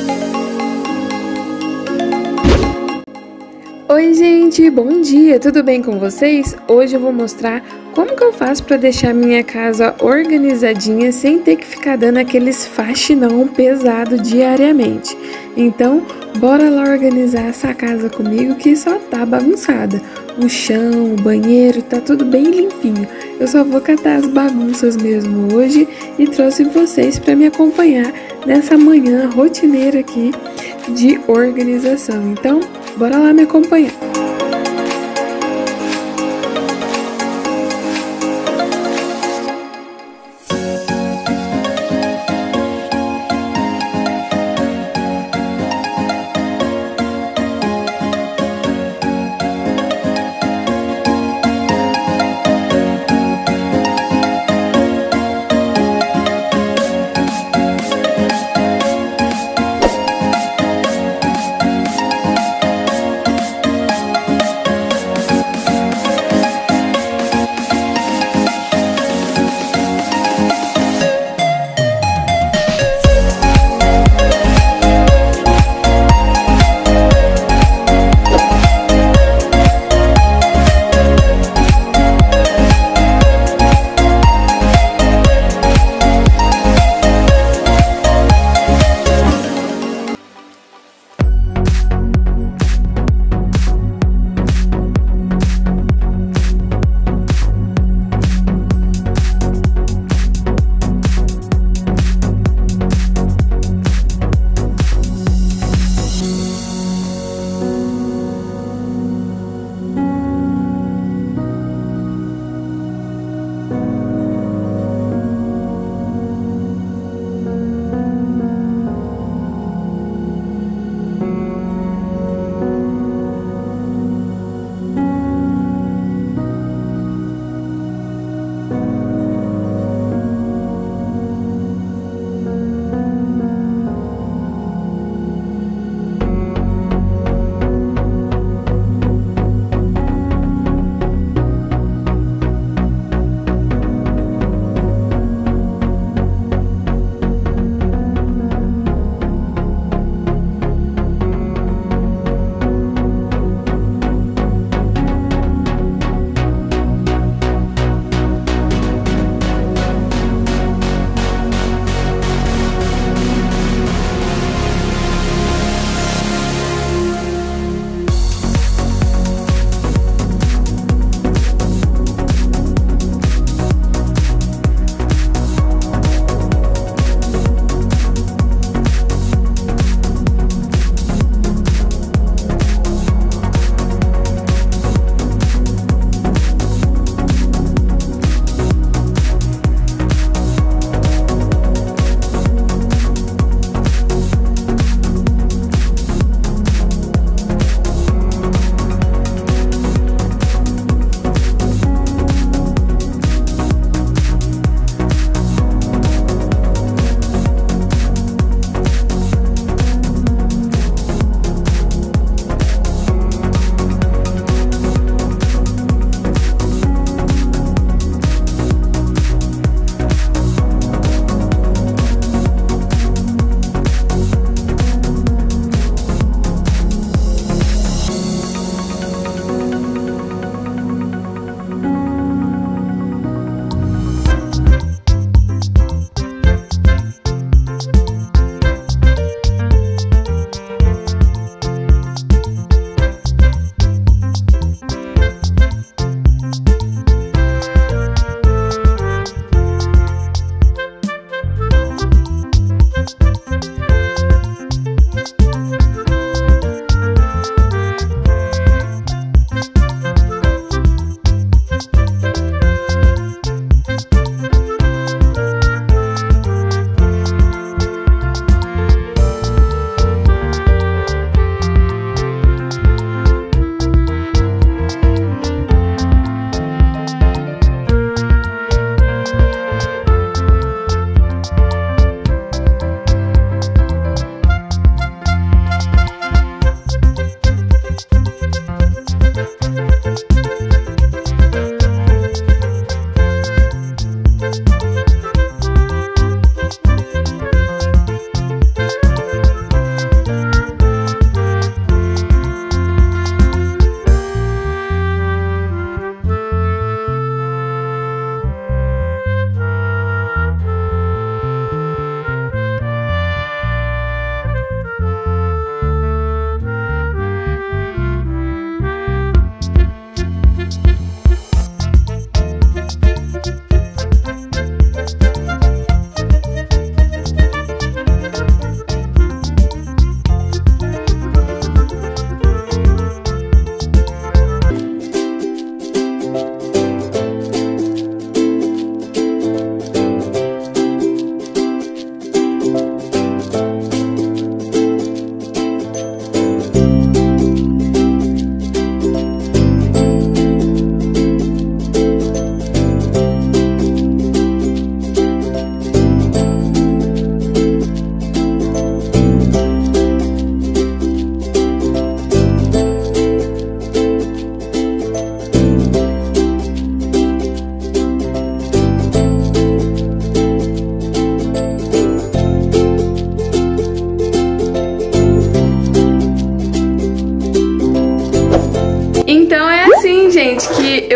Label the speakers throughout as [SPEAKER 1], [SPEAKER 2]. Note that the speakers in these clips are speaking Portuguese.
[SPEAKER 1] Música Oi gente, bom dia, tudo bem com vocês? Hoje eu vou mostrar como que eu faço para deixar minha casa organizadinha sem ter que ficar dando aqueles faxinão pesado diariamente. Então, bora lá organizar essa casa comigo que só tá bagunçada. O chão, o banheiro, tá tudo bem limpinho. Eu só vou catar as bagunças mesmo hoje e trouxe vocês para me acompanhar nessa manhã rotineira aqui de organização. Então, Bora lá me acompanhar.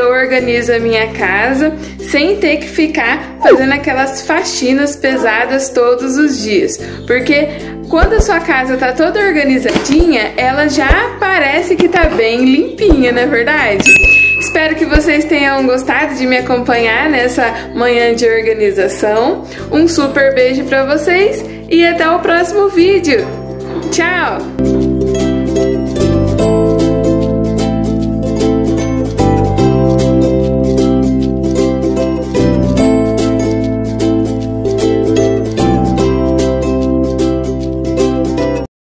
[SPEAKER 1] Organizo a minha casa sem ter que ficar fazendo aquelas faxinas pesadas todos os dias. Porque quando a sua casa tá toda organizadinha, ela já parece que tá bem limpinha, não é verdade? Espero que vocês tenham gostado de me acompanhar nessa manhã de organização. Um super beijo para vocês e até o próximo vídeo. Tchau!